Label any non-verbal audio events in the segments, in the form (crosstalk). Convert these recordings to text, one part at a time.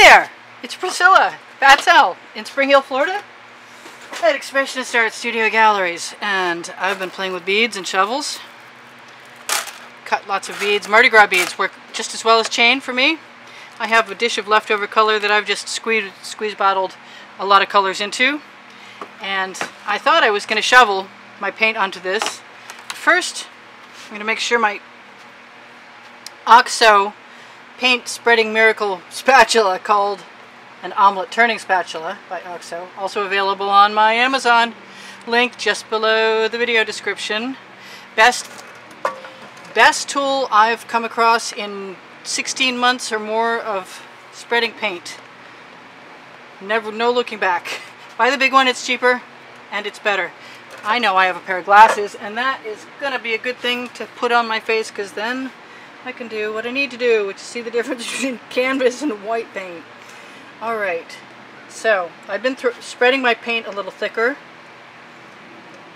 there! It's Priscilla Batzell in Spring Hill, Florida at Expressionist Art Studio Galleries and I've been playing with beads and shovels. Cut lots of beads. Mardi Gras beads work just as well as chain for me. I have a dish of leftover color that I've just squeezed, squeeze bottled a lot of colors into and I thought I was going to shovel my paint onto this. First I'm going to make sure my OXO paint spreading miracle spatula called an omelet turning spatula by OXO. Also available on my Amazon link just below the video description. Best, best tool I've come across in 16 months or more of spreading paint. Never, no looking back. (laughs) Buy the big one, it's cheaper and it's better. I know I have a pair of glasses and that is to be a good thing to put on my face because then I can do what I need to do, which is see the difference (laughs) between canvas and white paint. Alright, so I've been spreading my paint a little thicker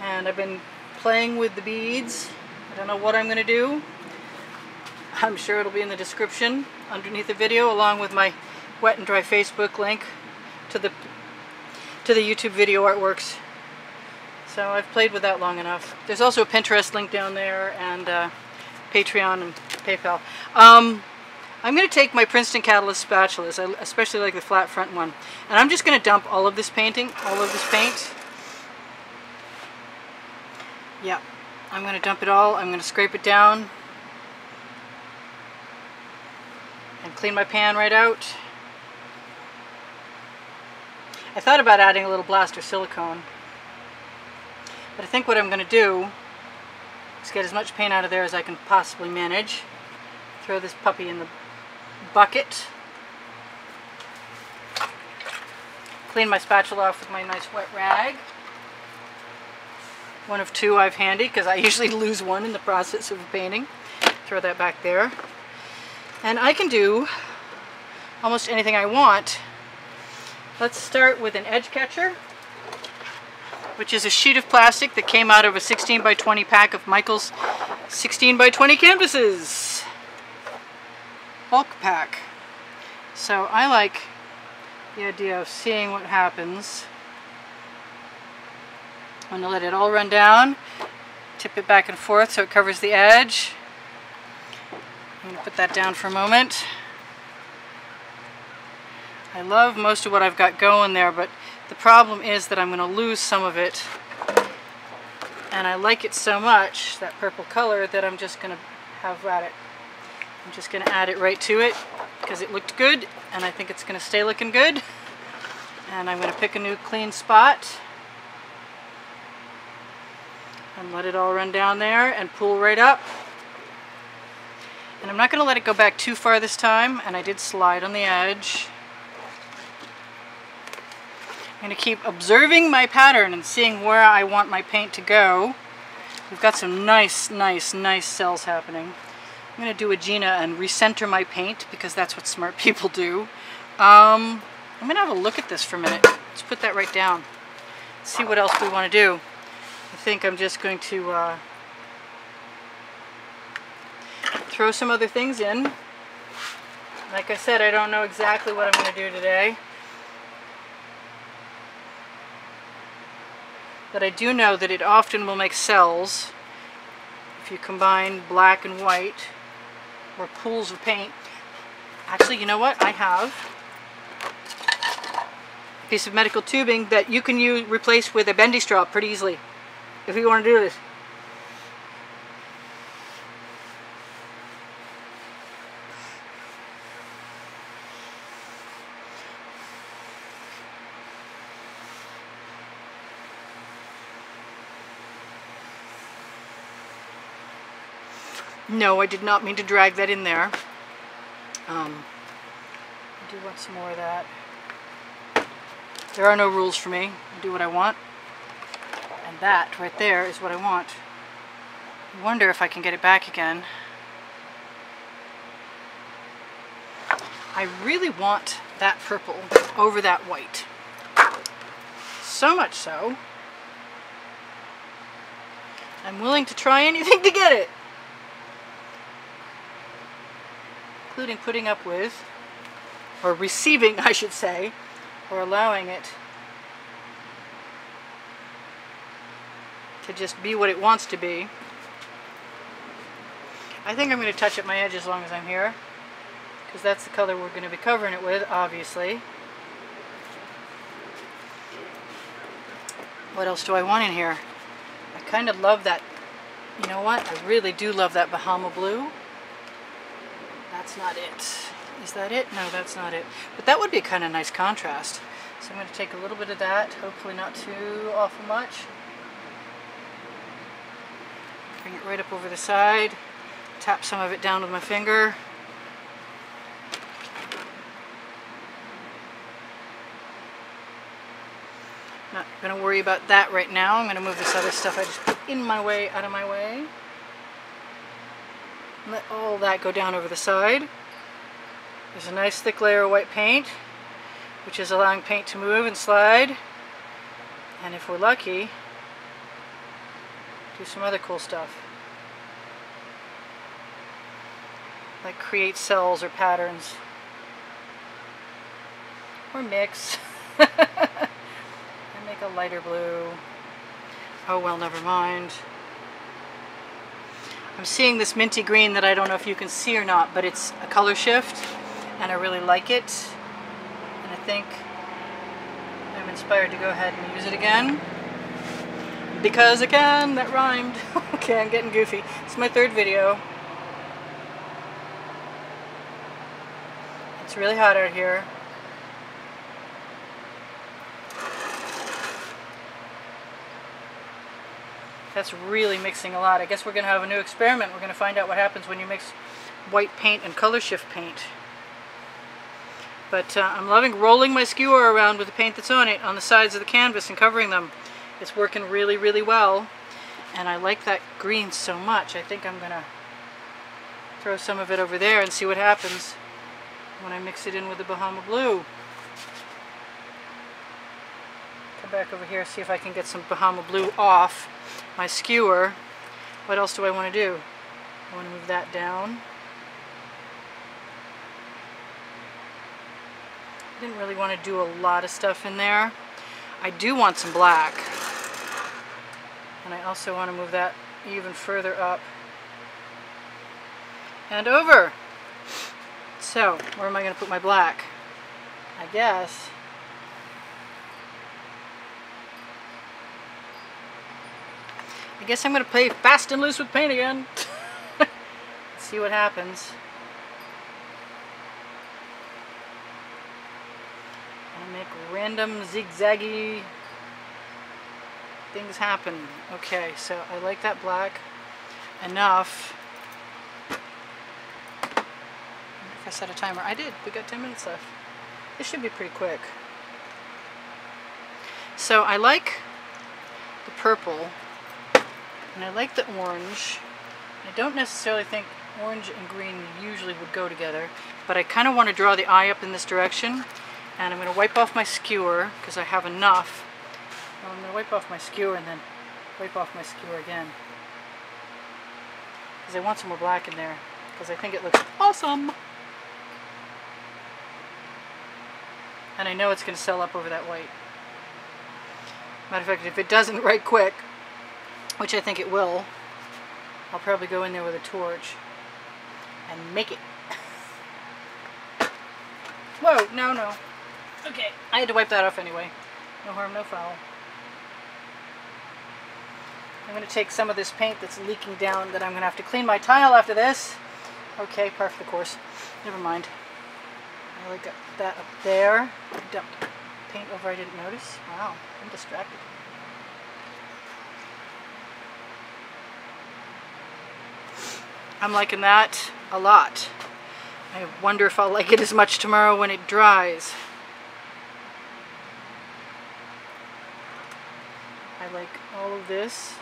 and I've been playing with the beads. I don't know what I'm going to do. I'm sure it'll be in the description underneath the video along with my wet and dry Facebook link to the to the YouTube video artworks. So I've played with that long enough. There's also a Pinterest link down there and uh, Patreon and PayPal. Um, I'm going to take my Princeton Catalyst spatulas, I especially like the flat front one, and I'm just going to dump all of this painting, all of this paint. Yeah, I'm going to dump it all. I'm going to scrape it down and clean my pan right out. I thought about adding a little blaster silicone, but I think what I'm going to do is get as much paint out of there as I can possibly manage. Throw this puppy in the bucket. Clean my spatula off with my nice wet rag. One of two I've handy because I (laughs) usually lose one in the process of painting. Throw that back there. And I can do almost anything I want. Let's start with an edge catcher which is a sheet of plastic that came out of a 16 by 20 pack of Michael's 16 by 20 canvases. Bulk pack. So I like the idea of seeing what happens. I'm going to let it all run down, tip it back and forth so it covers the edge. I'm going to put that down for a moment. I love most of what I've got going there, but the problem is that I'm going to lose some of it. And I like it so much, that purple color, that I'm just going to have at it. I'm just going to add it right to it because it looked good and I think it's going to stay looking good. And I'm going to pick a new clean spot and let it all run down there and pull right up. And I'm not going to let it go back too far this time, and I did slide on the edge. I'm going to keep observing my pattern and seeing where I want my paint to go. We've got some nice, nice, nice cells happening. I'm going to do a Gina and recenter my paint because that's what smart (laughs) people do. Um, I'm going to have a look at this for a minute. Let's put that right down. See what else we want to do. I think I'm just going to uh, throw some other things in. Like I said, I don't know exactly what I'm going to do today. But I do know that it often will make cells if you combine black and white or pools of paint. Actually, you know what? I have a piece of medical tubing that you can use replace with a bendy straw pretty easily if you want to do this. No, I did not mean to drag that in there. Um, I do want some more of that. There are no rules for me. I do what I want. And that right there is what I want. I wonder if I can get it back again. I really want that purple over that white. So much so, I'm willing to try anything to get it. Including putting up with or receiving, (laughs) I should say, or allowing it to just be what it wants to be. I think I'm going to touch up my edge as long as I'm here because that's the color we're going to be covering it with, obviously. What else do I want in here? I kind of love that, you know what? I really do love that Bahama Blue. That's not it. Is that it? No, that's not it. But that would be kind of nice contrast. So I'm going to take a little bit of that, hopefully not too awful much. Bring it right up over the side. Tap some of it down with my finger. Not going to worry about that right now. I'm going to move this other stuff I just put in my way out of my way. Let all that go down over the side. There's a nice thick layer of white paint, which is allowing paint to move and slide. And if we're lucky, do some other cool stuff. Like create cells or patterns. Or mix. (laughs) And make a lighter blue. Oh well, never mind. I'm seeing this minty green that I don't know if you can see or not, but it's a color shift, and I really like it. And I think I'm inspired to go ahead and use it again. Because again, that rhymed. (laughs) okay, I'm getting goofy. It's my third video. It's really hot out here. That's really mixing a lot. I guess we're going to have a new experiment. We're going to find out what happens when you mix white paint and color shift paint. But uh, I'm loving rolling my skewer around with the paint that's on it on the sides of the canvas and covering them. It's working really, really well. And I like that green so much. I think I'm going to throw some of it over there and see what happens when I mix it in with the Bahama Blue. Come back over here, see if I can get some Bahama Blue off my skewer. What else do I want to do? I want to move that down. I didn't really want to do a lot of stuff in there. I do want some black. And I also want to move that even further up and over. So, where am I going to put my black? I guess I guess I'm going to play fast and loose with paint again. (laughs) see what happens. I make random zigzaggy things happen. Okay, so I like that black enough. if I set a timer. I did. We got 10 minutes left. This should be pretty quick. So I like the purple and I like the orange. I don't necessarily think orange and green usually would go together, but I kind of want to draw the eye up in this direction. And I'm going to wipe off my skewer because I have enough. Well, I'm going to wipe off my skewer and then wipe off my skewer again. Because I want some more black in there because I think it looks awesome. And I know it's going to sell up over that white. Matter of fact, if it doesn't (laughs) right quick, which I think it will. I'll probably go in there with a torch and make it. (laughs) Whoa, no, no. Okay, I had to wipe that off anyway. No harm, no foul. I'm going to take some of this paint that's leaking down that I'm going to have to clean my tile after this. Okay, part of the course. Never mind. I got that up there. I dumped paint over I didn't notice. Wow, I'm distracted. I'm liking that a lot. I wonder if I'll like it as much tomorrow when it dries. I like all of this.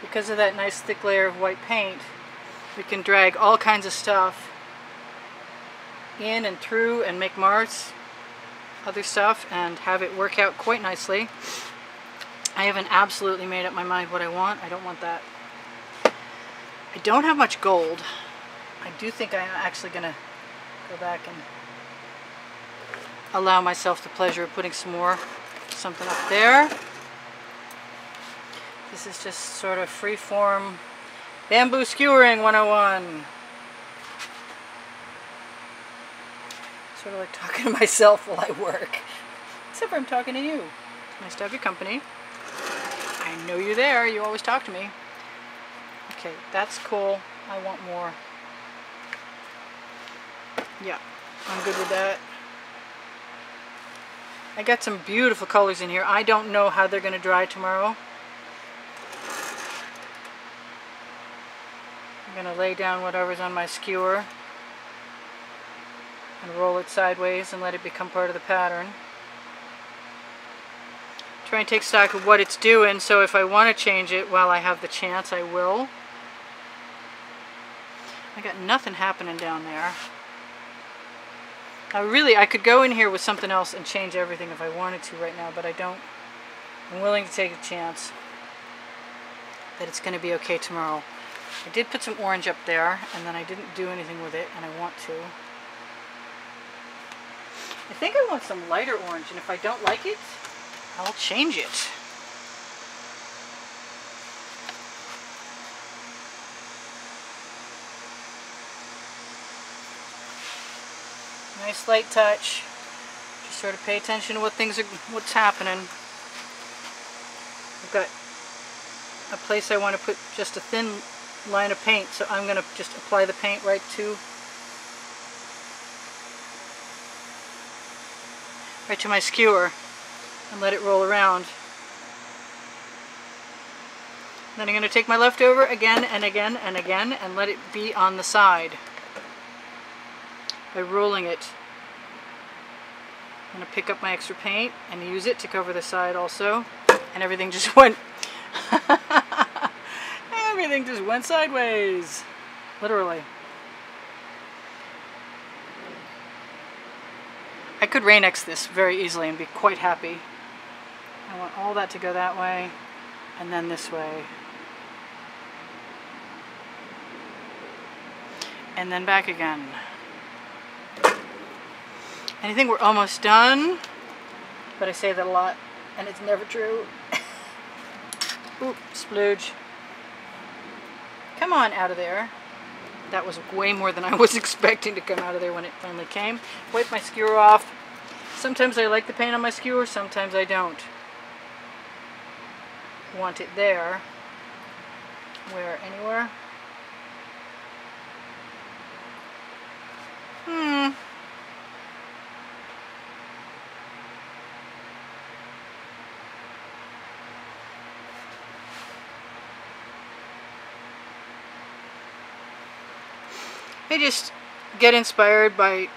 Because of that nice thick layer of white paint, we can drag all kinds of stuff in and through and make marks, other stuff, and have it work out quite nicely. I haven't absolutely made up my mind what I want. I don't want that. I don't have much gold. I do think I'm actually going to go back and allow myself the pleasure of putting some more, something up there. This is just sort of free-form bamboo skewering 101. Sort of like talking to (laughs) myself while I work. Except for I'm talking to you. Nice to have your company. Know you're there. You always talk to me. Okay, that's cool. I want more. Yeah, I'm good with that. I got some beautiful colors in here. I don't know how they're going to dry tomorrow. I'm going to lay down whatever's on my skewer and roll it sideways and let it become part of the pattern. Try and take stock of what it's doing so if I want to change it while I have the chance I will. I got nothing happening down there. I really, I could go in here with something else and change everything if I wanted to right now, but I don't. I'm willing to take a chance that it's going to be okay tomorrow. I did put some orange up there, and then I didn't do anything with it, and I want to. I think I want some lighter orange, and if I don't like it, I'll change it. Nice light touch. Just sort of pay attention to what things are, what's happening. I've got a place I want to put just a thin line of paint, so I'm going to just apply the paint right to right to my skewer and let it roll around. Then I'm going to take my leftover again and again and again and let it be on the side by rolling it. I'm going to pick up my extra paint and use it to cover the side also. And everything just (laughs) went... everything just went sideways. Literally. I could Rain-X this very easily and be quite happy. I want all that to go that way and then this way. And then back again. And I think we're almost done. But I say that a lot, and it's never true. (laughs) Oop, splooge. Come on out of there. That was way more than I (laughs) was expecting to come out of there when it finally came. Wipe my skewer off. Sometimes I like the paint on my skewer, sometimes I don't. Want it there. Where? Anywhere? Hmm. I just get inspired by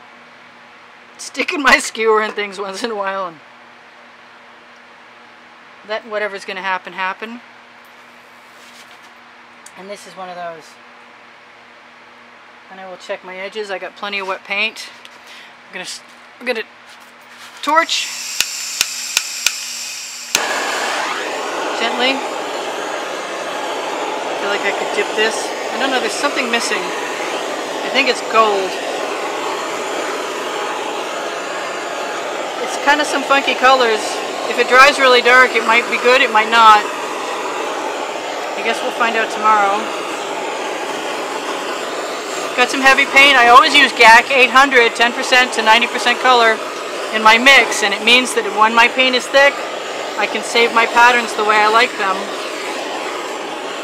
sticking my skewer in things once in a while and let whatever's going to happen happen. And this is one of those. And I will check my edges. I got plenty of wet paint. I'm gonna I'm gonna torch gently. I feel like I could dip this. I don't know. There's something missing. I think it's gold. It's kind of some funky colors. If it dries really dark, it might be good, it might not. I guess we'll find out tomorrow. Got some heavy paint. I always use GAC 800, 10% to 90% color in my mix, and it means that when my paint is thick, I can save my patterns the way I like them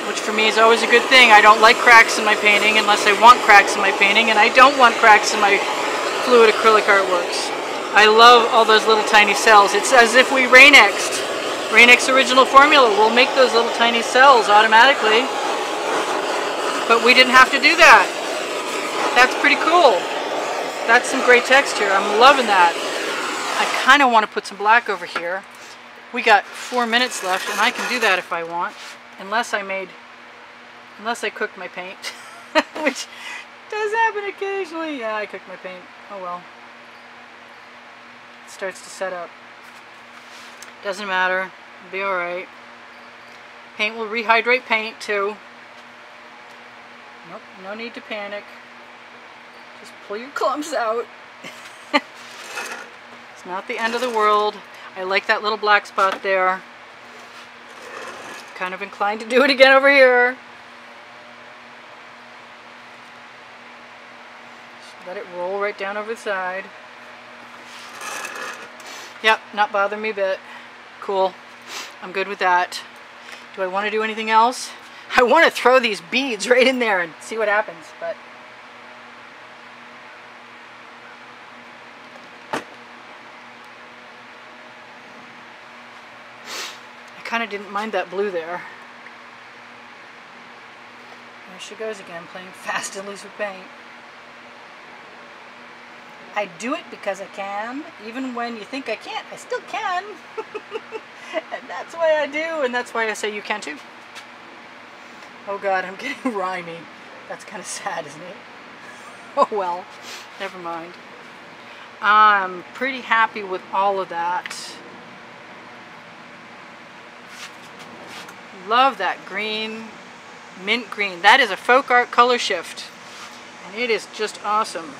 which for me is always a good thing. I don't like cracks in my painting unless I want cracks in my painting, and I don't want cracks in my fluid acrylic artworks. I love all those little tiny cells. It's as if we Rain-X'd. Rain-X original formula will make those little tiny cells automatically, but we didn't have to do that. That's pretty cool. That's some great texture. I'm loving that. I kind of want to put some black over here. We got four minutes left, and I can do that if I want unless I made, unless I cooked my paint, (laughs) which does happen occasionally. Yeah, I cooked my paint. Oh well. Starts to set up. Doesn't matter. It'll be alright. Paint will rehydrate paint too. Nope, no need to panic. Just pull your clumps out. (laughs) it's not the end of the world. I like that little black spot there. Kind of inclined to do it again over here. Just let it roll right down over the side. Yep, not bother me a bit. Cool. I'm good with that. Do I want to do anything else? (laughs) I want to throw these beads right in there and see what happens, but... I kind of didn't mind that blue there. There she goes again, playing fast and loose with paint. I do it because I can. Even when you think I can't, I still can. (laughs) and that's why I do, and that's why I say you can too. Oh god, I'm (laughs) getting rhymy. That's kind of sad, isn't it? (laughs) Oh well, never mind. I'm pretty happy with all of that. Love that green, mint green. That is a folk art color shift. And it is just awesome.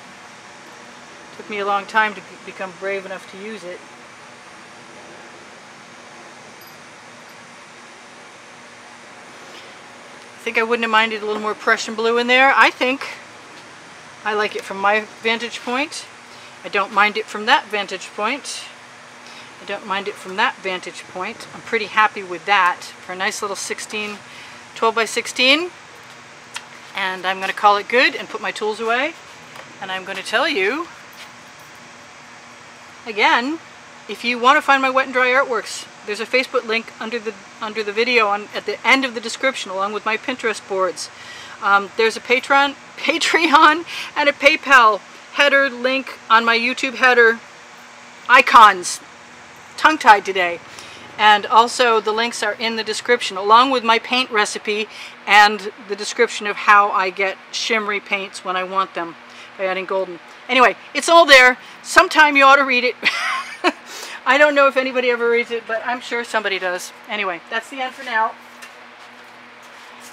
Took me a long time to become brave enough to use it. I think I wouldn't have minded a little more Prussian blue in there. I think I like it from my vantage point. I don't mind it from that vantage point. I don't mind it from that vantage point. I'm pretty happy with that for a nice little 16, 12 by 16. And I'm going to call it good and put my tools away. And I'm going to tell you Again, if you want to find my wet and dry artworks, there's a Facebook link under the under the video on at the end of the description, along with my Pinterest boards. Um, there's a Patreon, (laughs) Patreon, and a PayPal header link on my YouTube header icons. Tongue-tied today. And also the links are in the description, along with my paint recipe and the description of how I get shimmery paints when I want them by adding golden. Anyway, it's all there. Sometime you ought to read it. (laughs) I don't know if anybody ever reads it, but I'm sure somebody does. Anyway, that's the end for now.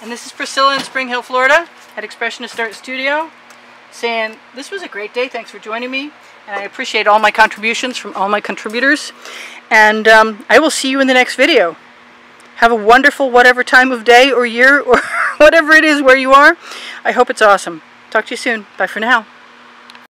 And this is Priscilla in Spring Hill, Florida at Expressionist Art Studio saying, this was a great day. Thanks for joining me. And I appreciate all my contributions from all my contributors. And um, I will see you in the next video. Have a wonderful whatever time of day or year or (laughs) whatever it is where you are. I hope it's awesome. Talk to you soon. Bye for now.